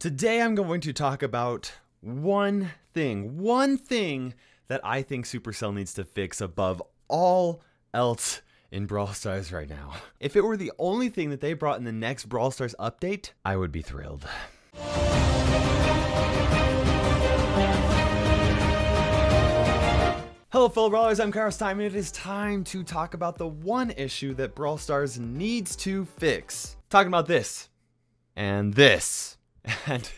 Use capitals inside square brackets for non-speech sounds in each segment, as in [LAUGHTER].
Today I'm going to talk about one thing, one thing that I think Supercell needs to fix above all else in Brawl Stars right now. If it were the only thing that they brought in the next Brawl Stars update, I would be thrilled. Hello fellow brawlers, I'm Kairos Time, and it is time to talk about the one issue that Brawl Stars needs to fix. Talking about this, and this, and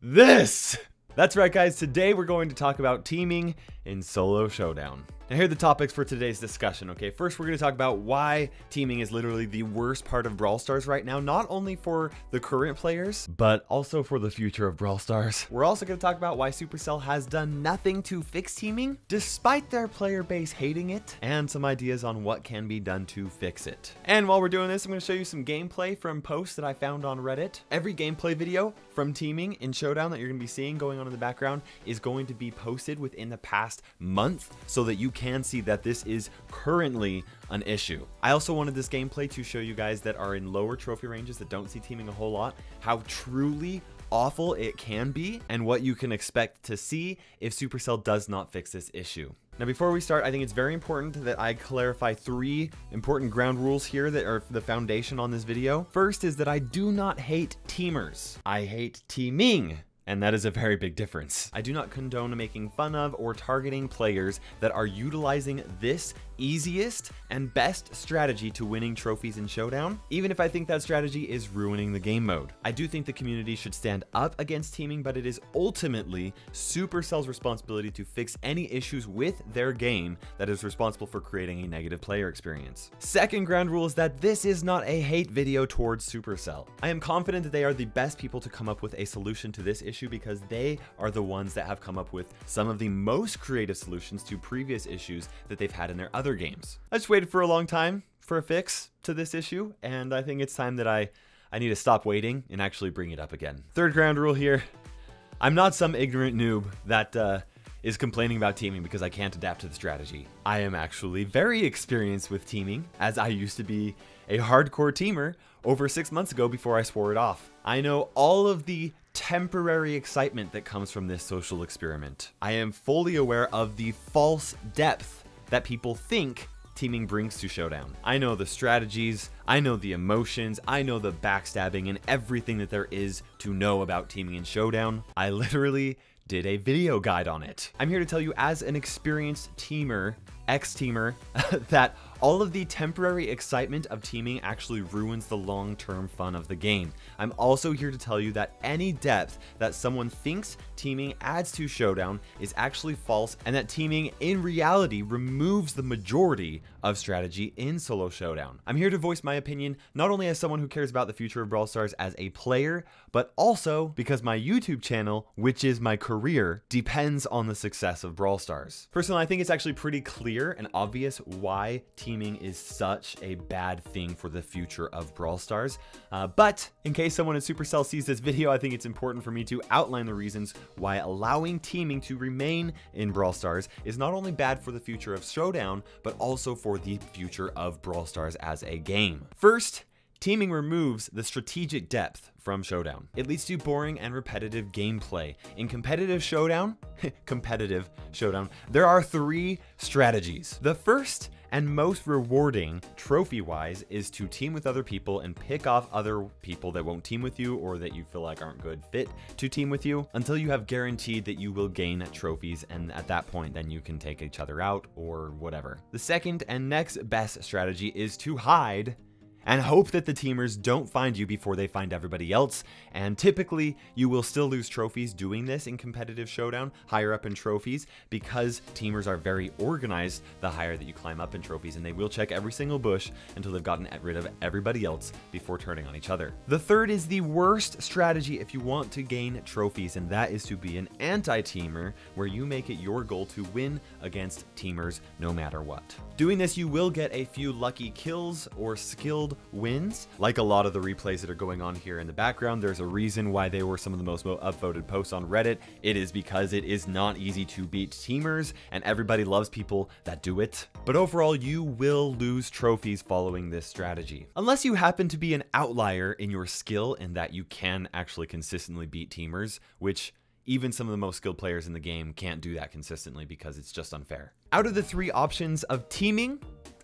this. That's right guys, today we're going to talk about teaming in Solo Showdown. Now here are the topics for today's discussion, okay? First, we're going to talk about why teaming is literally the worst part of Brawl Stars right now, not only for the current players, but also for the future of Brawl Stars. We're also going to talk about why Supercell has done nothing to fix teaming, despite their player base hating it, and some ideas on what can be done to fix it. And while we're doing this, I'm to show you some gameplay from posts that I found on Reddit. Every gameplay video from teaming in Showdown that you're going to be seeing going on in the background is going to be posted within the past month so that you can see that this is currently an issue. I also wanted this gameplay to show you guys that are in lower trophy ranges that don't see teaming a whole lot, how truly awful it can be and what you can expect to see if Supercell does not fix this issue. Now, before we start, I think it's very important that I clarify three important ground rules here that are the foundation on this video. First is that I do not hate teamers. I hate teaming and that is a very big difference. I do not condone making fun of or targeting players that are utilizing this easiest and best strategy to winning trophies in Showdown, even if I think that strategy is ruining the game mode. I do think the community should stand up against teaming, but it is ultimately Supercell's responsibility to fix any issues with their game that is responsible for creating a negative player experience. Second ground rule is that this is not a hate video towards Supercell. I am confident that they are the best people to come up with a solution to this issue because they are the ones that have come up with some of the most creative solutions to previous issues that they've had in their other other games. I just waited for a long time for a fix to this issue, and I think it's time that I, I need to stop waiting and actually bring it up again. Third ground rule here. I'm not some ignorant noob that uh, is complaining about teaming because I can't adapt to the strategy. I am actually very experienced with teaming, as I used to be a hardcore teamer over six months ago before I swore it off. I know all of the temporary excitement that comes from this social experiment. I am fully aware of the false depth that people think teaming brings to Showdown. I know the strategies, I know the emotions, I know the backstabbing and everything that there is to know about teaming in Showdown. I literally did a video guide on it. I'm here to tell you as an experienced teamer, ex-teamer, [LAUGHS] that all of the temporary excitement of teaming actually ruins the long-term fun of the game. I'm also here to tell you that any depth that someone thinks teaming adds to Showdown is actually false and that teaming in reality removes the majority of strategy in Solo Showdown. I'm here to voice my opinion not only as someone who cares about the future of Brawl Stars as a player, but also because my YouTube channel, which is my career, depends on the success of Brawl Stars. Personally, I think it's actually pretty clear and obvious why teaming teaming is such a bad thing for the future of Brawl Stars. Uh, but in case someone at Supercell sees this video, I think it's important for me to outline the reasons why allowing teaming to remain in Brawl Stars is not only bad for the future of Showdown, but also for the future of Brawl Stars as a game. First, Teaming removes the strategic depth from Showdown. It leads to boring and repetitive gameplay. In competitive Showdown, [LAUGHS] competitive Showdown, there are three strategies. The first and most rewarding trophy wise is to team with other people and pick off other people that won't team with you or that you feel like aren't good fit to team with you until you have guaranteed that you will gain trophies and at that point then you can take each other out or whatever. The second and next best strategy is to hide and hope that the teamers don't find you before they find everybody else. And typically, you will still lose trophies doing this in competitive showdown, higher up in trophies, because teamers are very organized the higher that you climb up in trophies, and they will check every single bush until they've gotten rid of everybody else before turning on each other. The third is the worst strategy if you want to gain trophies, and that is to be an anti-teamer, where you make it your goal to win against teamers no matter what. Doing this, you will get a few lucky kills or skilled wins. Like a lot of the replays that are going on here in the background, there's a reason why they were some of the most upvoted posts on Reddit. It is because it is not easy to beat teamers, and everybody loves people that do it. But overall, you will lose trophies following this strategy. Unless you happen to be an outlier in your skill and that you can actually consistently beat teamers, which even some of the most skilled players in the game can't do that consistently because it's just unfair. Out of the three options of teaming,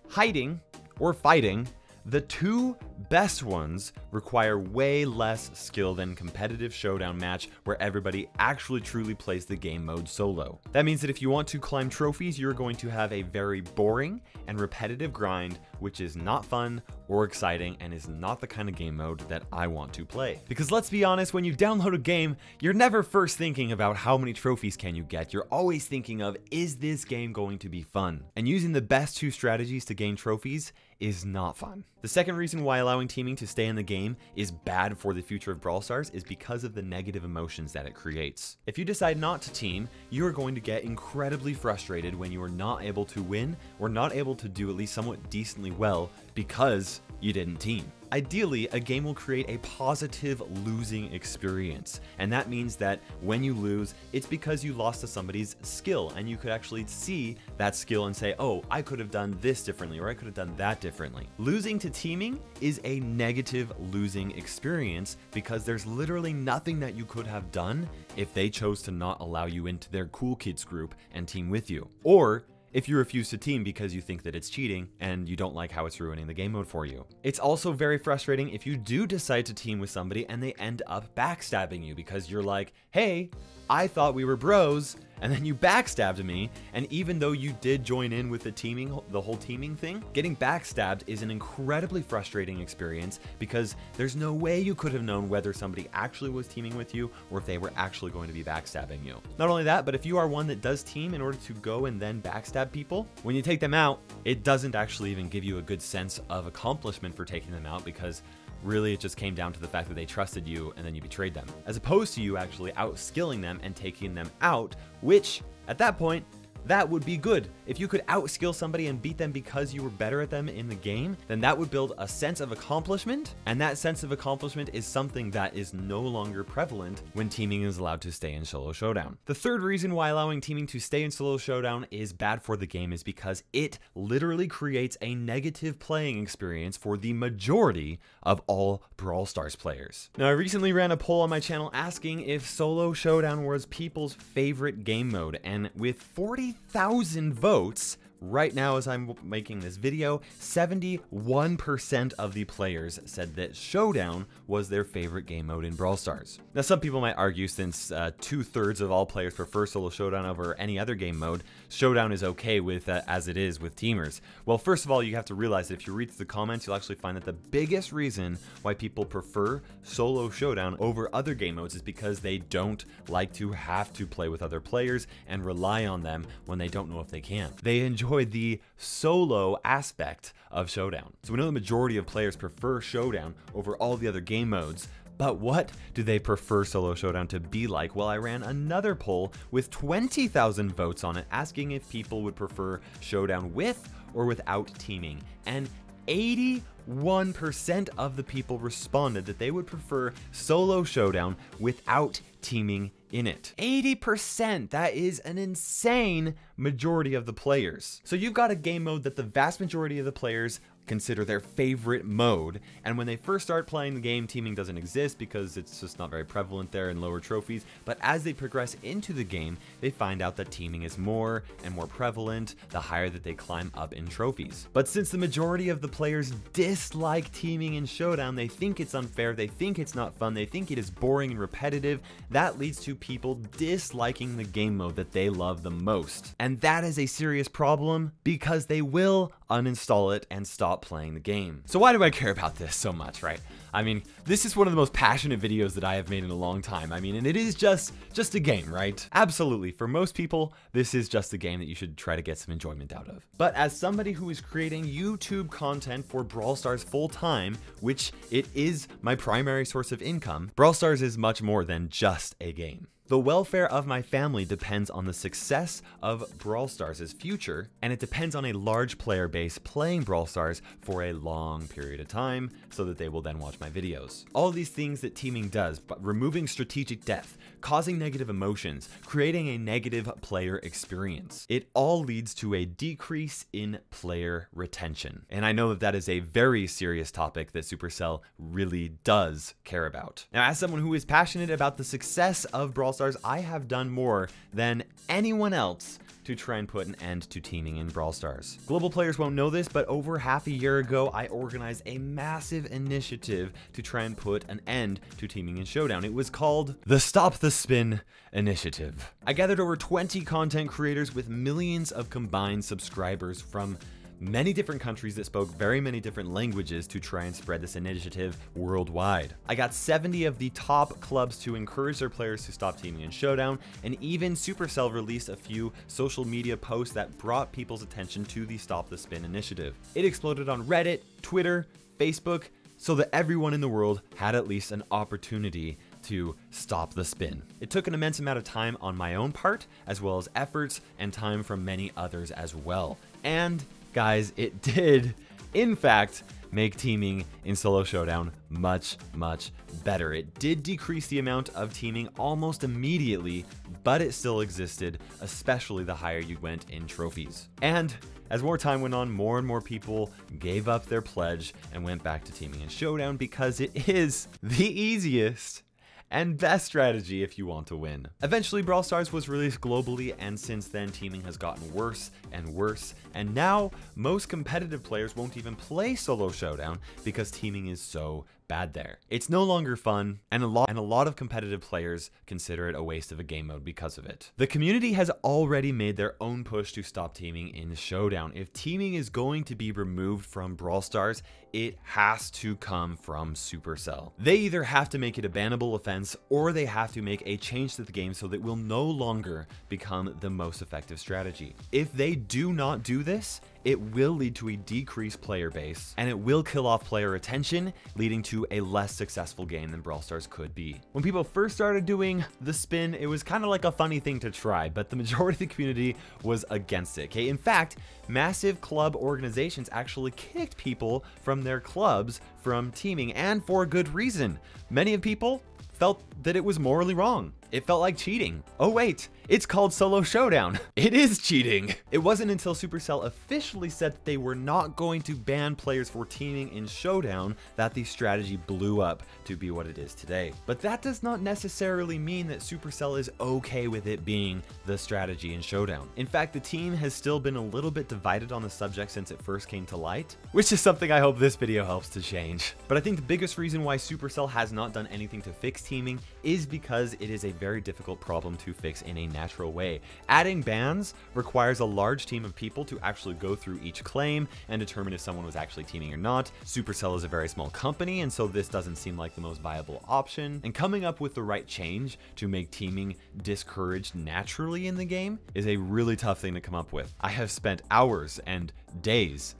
hiding, or fighting, the two best ones require way less skill than competitive showdown match where everybody actually truly plays the game mode solo. That means that if you want to climb trophies, you're going to have a very boring and repetitive grind, which is not fun or exciting and is not the kind of game mode that I want to play. Because let's be honest, when you download a game, you're never first thinking about how many trophies can you get. You're always thinking of, is this game going to be fun? And using the best two strategies to gain trophies is not fun. The second reason why allowing teaming to stay in the game is bad for the future of Brawl Stars is because of the negative emotions that it creates. If you decide not to team, you are going to get incredibly frustrated when you are not able to win or not able to do at least somewhat decently well because you didn't team. Ideally, a game will create a positive losing experience, and that means that when you lose, it's because you lost to somebody's skill, and you could actually see that skill and say, oh, I could have done this differently, or I could have done that differently. Losing to teaming is a negative losing experience because there's literally nothing that you could have done if they chose to not allow you into their cool kids group and team with you. Or if you refuse to team because you think that it's cheating and you don't like how it's ruining the game mode for you. It's also very frustrating if you do decide to team with somebody and they end up backstabbing you because you're like, hey, I thought we were bros, and then you backstabbed me, and even though you did join in with the teaming, the whole teaming thing, getting backstabbed is an incredibly frustrating experience because there's no way you could have known whether somebody actually was teaming with you or if they were actually going to be backstabbing you. Not only that, but if you are one that does team in order to go and then backstab people, when you take them out, it doesn't actually even give you a good sense of accomplishment for taking them out because Really, it just came down to the fact that they trusted you and then you betrayed them, as opposed to you actually outskilling them and taking them out, which at that point that would be good. If you could outskill somebody and beat them because you were better at them in the game, then that would build a sense of accomplishment, and that sense of accomplishment is something that is no longer prevalent when teaming is allowed to stay in solo showdown. The third reason why allowing teaming to stay in solo showdown is bad for the game is because it literally creates a negative playing experience for the majority of all Brawl Stars players. Now, I recently ran a poll on my channel asking if solo showdown was people's favorite game mode, and with 40 thousand votes, Right now, as I'm making this video, 71% of the players said that Showdown was their favorite game mode in Brawl Stars. Now, some people might argue since uh, two thirds of all players prefer Solo Showdown over any other game mode, Showdown is okay with uh, as it is with teamers. Well, first of all, you have to realize that if you read the comments, you'll actually find that the biggest reason why people prefer Solo Showdown over other game modes is because they don't like to have to play with other players and rely on them when they don't know if they can. They enjoy enjoyed the solo aspect of Showdown. So we know the majority of players prefer Showdown over all the other game modes, but what do they prefer Solo Showdown to be like? Well, I ran another poll with 20,000 votes on it, asking if people would prefer Showdown with or without teaming. And 81% of the people responded that they would prefer Solo Showdown without teaming in it. 80%, that is an insane majority of the players. So you've got a game mode that the vast majority of the players consider their favorite mode. And when they first start playing the game, teaming doesn't exist because it's just not very prevalent there in lower trophies. But as they progress into the game, they find out that teaming is more and more prevalent the higher that they climb up in trophies. But since the majority of the players dislike teaming in Showdown, they think it's unfair, they think it's not fun, they think it is boring and repetitive, that leads to people disliking the game mode that they love the most. And that is a serious problem because they will uninstall it and stop playing the game. So why do I care about this so much, right? I mean, this is one of the most passionate videos that I have made in a long time. I mean, and it is just just a game, right? Absolutely. For most people, this is just a game that you should try to get some enjoyment out of. But as somebody who is creating YouTube content for Brawl Stars full time, which it is my primary source of income, Brawl Stars is much more than just a game. The welfare of my family depends on the success of Brawl Stars' future, and it depends on a large player base playing Brawl Stars for a long period of time so that they will then watch my videos. All these things that teaming does, but removing strategic depth, causing negative emotions, creating a negative player experience, it all leads to a decrease in player retention. And I know that that is a very serious topic that Supercell really does care about. Now, as someone who is passionate about the success of Brawl Stars, I have done more than anyone else to try and put an end to teaming in Brawl Stars. Global players won't know this, but over half a year ago, I organized a massive initiative to try and put an end to teaming in Showdown. It was called the Stop the Spin Initiative. I gathered over 20 content creators with millions of combined subscribers from many different countries that spoke very many different languages to try and spread this initiative worldwide. I got 70 of the top clubs to encourage their players to stop teaming in Showdown, and even Supercell released a few social media posts that brought people's attention to the Stop the Spin initiative. It exploded on Reddit, Twitter, Facebook, so that everyone in the world had at least an opportunity to stop the spin. It took an immense amount of time on my own part, as well as efforts and time from many others as well. And guys, it [LAUGHS] did, in fact, make teaming in Solo Showdown much, much better. It did decrease the amount of teaming almost immediately, but it still existed, especially the higher you went in trophies. And as more time went on, more and more people gave up their pledge and went back to teaming in Showdown because it is the easiest and best strategy if you want to win. Eventually, Brawl Stars was released globally, and since then, teaming has gotten worse and worse, and now most competitive players won't even play Solo Showdown because teaming is so bad there. It's no longer fun, and a lot and a lot of competitive players consider it a waste of a game mode because of it. The community has already made their own push to stop teaming in Showdown. If teaming is going to be removed from Brawl Stars, it has to come from Supercell. They either have to make it a bannable offense or they have to make a change to the game so that it will no longer become the most effective strategy. If they do not do this, it will lead to a decreased player base, and it will kill off player attention, leading to a less successful game than Brawl Stars could be. When people first started doing the spin, it was kind of like a funny thing to try, but the majority of the community was against it, okay? In fact, massive club organizations actually kicked people from their clubs from teaming, and for good reason. Many of people felt that it was morally wrong. It felt like cheating. Oh wait, it's called Solo Showdown. [LAUGHS] It is cheating. It wasn't until Supercell officially said that they were not going to ban players for teaming in Showdown that the strategy blew up to be what it is today. But that does not necessarily mean that Supercell is okay with it being the strategy in Showdown. In fact, the team has still been a little bit divided on the subject since it first came to light, which is something I hope this video helps to change. But I think the biggest reason why Supercell has not done anything to fix teaming is because it is a very difficult problem to fix in a natural way. Adding bans requires a large team of people to actually go through each claim and determine if someone was actually teaming or not. Supercell is a very small company, and so this doesn't seem like the most viable option. And coming up with the right change to make teaming discouraged naturally in the game is a really tough thing to come up with. I have spent hours and days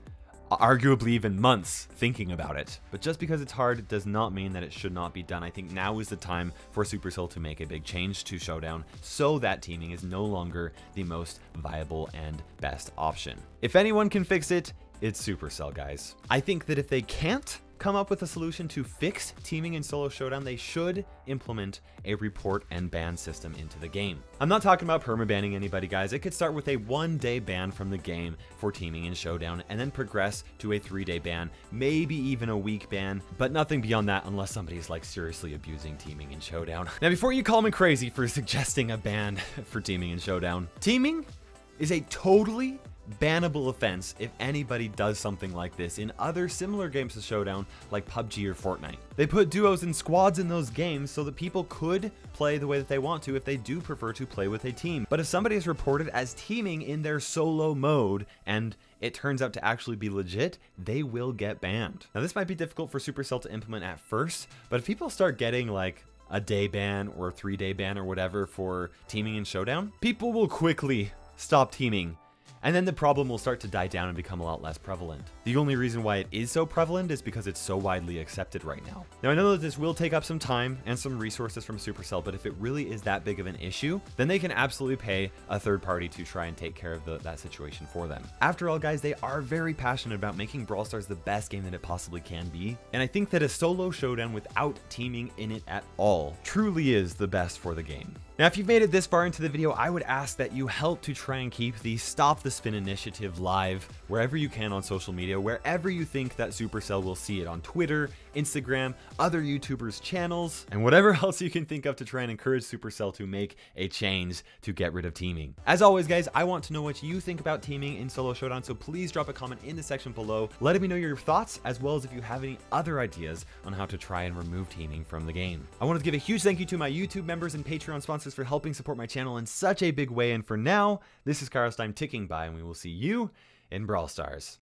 arguably even months thinking about it. But just because it's hard does not mean that it should not be done. I think now is the time for Supercell to make a big change to Showdown so that teaming is no longer the most viable and best option. If anyone can fix it, it's Supercell, guys. I think that if they can't, come up with a solution to fix teaming in Solo Showdown, they should implement a report and ban system into the game. I'm not talking about permabanning anybody, guys. It could start with a one day ban from the game for teaming in Showdown and then progress to a three day ban, maybe even a week ban, but nothing beyond that unless somebody's like seriously abusing teaming in Showdown. [LAUGHS] Now, before you call me crazy for [LAUGHS] suggesting a ban [LAUGHS] for teaming in Showdown, teaming is a totally bannable offense if anybody does something like this in other similar games to Showdown like PUBG or Fortnite. They put duos and squads in those games so that people could play the way that they want to if they do prefer to play with a team. But if somebody is reported as teaming in their solo mode and it turns out to actually be legit, they will get banned. Now this might be difficult for Supercell to implement at first, but if people start getting like a day ban or a three day ban or whatever for teaming in Showdown, people will quickly stop teaming and then the problem will start to die down and become a lot less prevalent. The only reason why it is so prevalent is because it's so widely accepted right now. Now I know that this will take up some time and some resources from Supercell, but if it really is that big of an issue, then they can absolutely pay a third party to try and take care of the, that situation for them. After all guys, they are very passionate about making Brawl Stars the best game that it possibly can be, and I think that a solo showdown without teaming in it at all truly is the best for the game. Now, if you've made it this far into the video, I would ask that you help to try and keep the Stop the Spin initiative live wherever you can on social media, wherever you think that Supercell will see it on Twitter, Instagram, other YouTubers' channels, and whatever [LAUGHS] else you can think of to try and encourage Supercell to make a change to get rid of teaming. As always, guys, I want to know what you think about teaming in Solo Showdown, so please drop a comment in the section below, letting me know your thoughts, as well as if you have any other ideas on how to try and remove teaming from the game. I want to give a huge thank you to my YouTube members and Patreon sponsors for helping support my channel in such a big way. And for now, this is Kairos Time ticking by, and we will see you in Brawl Stars.